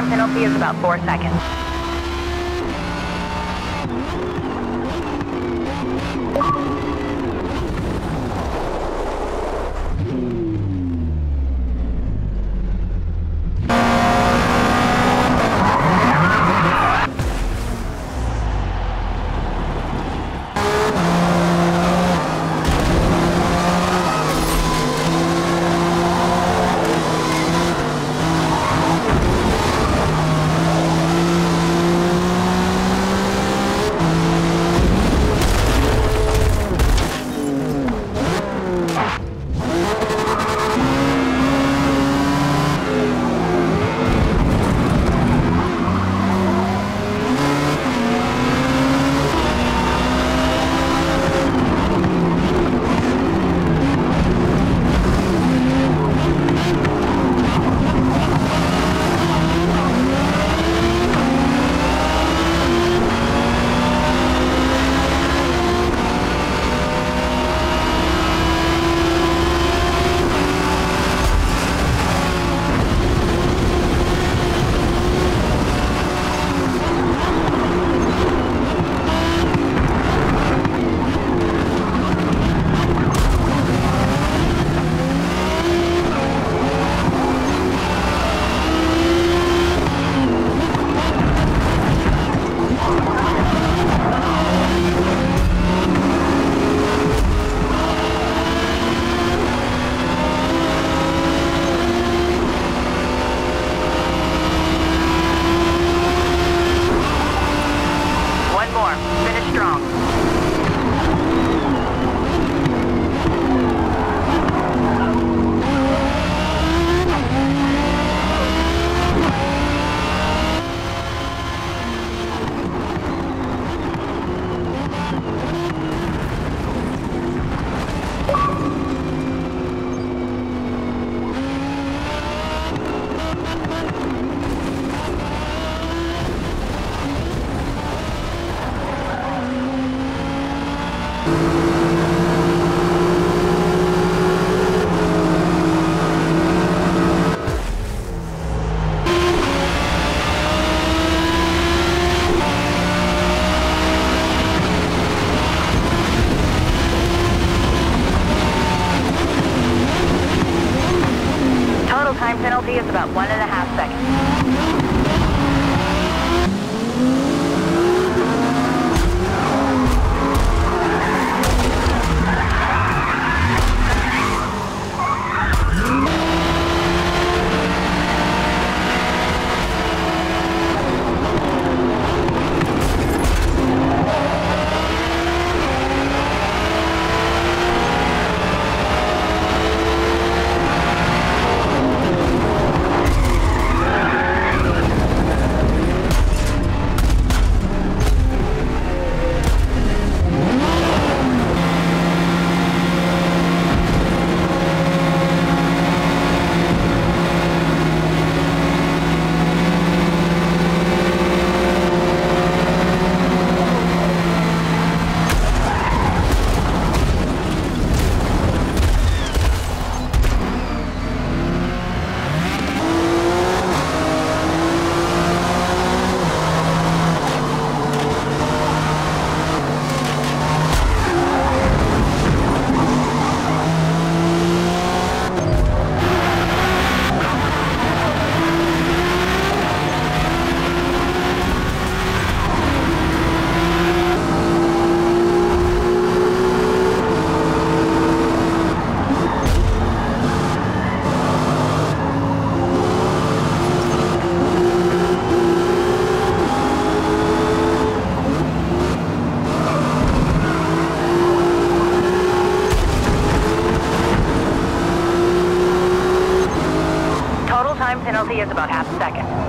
time penalty is about four seconds. One one and a half seconds. Total is about half a second.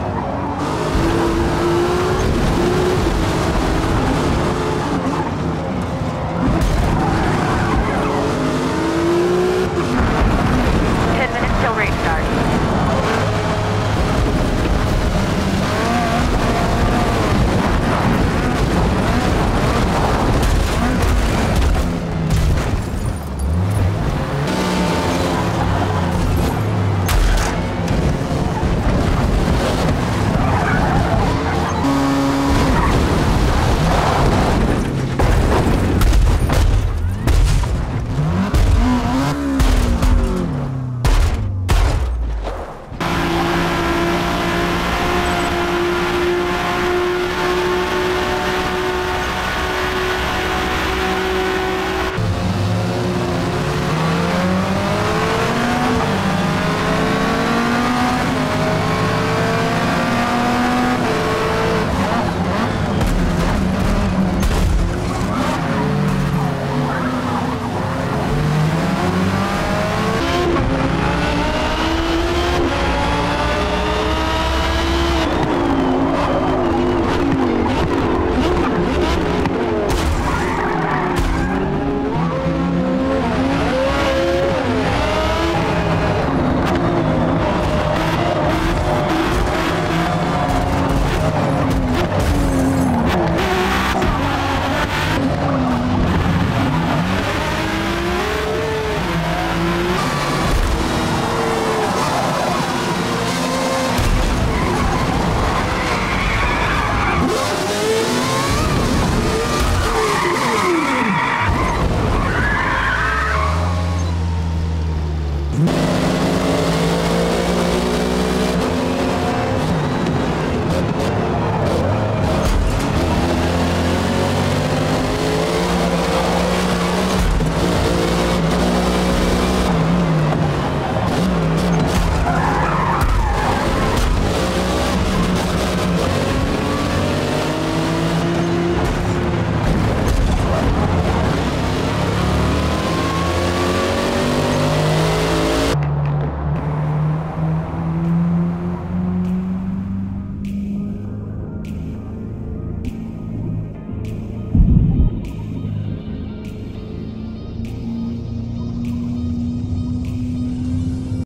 Mm-hmm.